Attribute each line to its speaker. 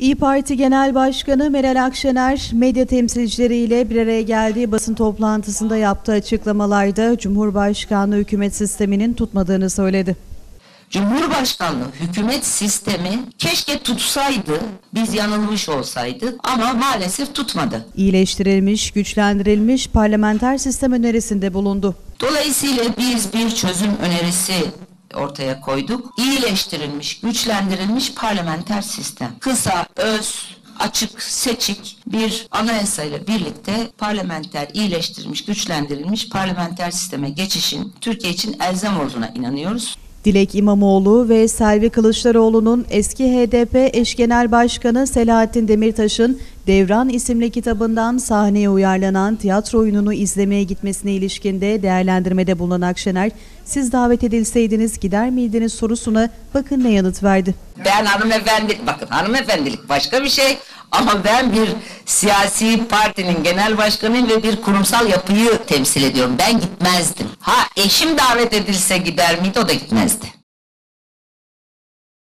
Speaker 1: İyi Parti Genel Başkanı Meral Akşener medya temsilcileriyle bir araya geldiği basın toplantısında yaptığı açıklamalarda Cumhurbaşkanlığı hükümet sisteminin tutmadığını söyledi.
Speaker 2: Cumhurbaşkanlığı hükümet sistemi keşke tutsaydı, biz yanılmış olsaydık ama maalesef tutmadı.
Speaker 1: İyileştirilmiş, güçlendirilmiş parlamenter sistem önerisinde bulundu.
Speaker 2: Dolayısıyla biz bir çözüm önerisi ortaya koyduk. İyileştirilmiş, güçlendirilmiş parlamenter sistem. Kısa, öz, açık, seçik bir anayasayla birlikte parlamenter, iyileştirilmiş, güçlendirilmiş parlamenter sisteme geçişin Türkiye için elzem olduğuna inanıyoruz.
Speaker 1: Dilek İmamoğlu ve Selvi Kılıçdaroğlu'nun eski HDP eş genel başkanı Selahattin Demirtaş'ın Devran isimli kitabından sahneye uyarlanan tiyatro oyununu izlemeye gitmesine ilişkinde değerlendirmede bulunan Akşener, siz davet edilseydiniz gider miydiniz sorusuna bakın ne yanıt verdi.
Speaker 2: Ben hanımefendi, bakın hanımefendilik başka bir şey ama ben bir siyasi partinin genel başkanıyım ve bir kurumsal yapıyı temsil ediyorum. Ben gitmezdim. Ha eşim davet edilse gider miydi o da gitmezdi.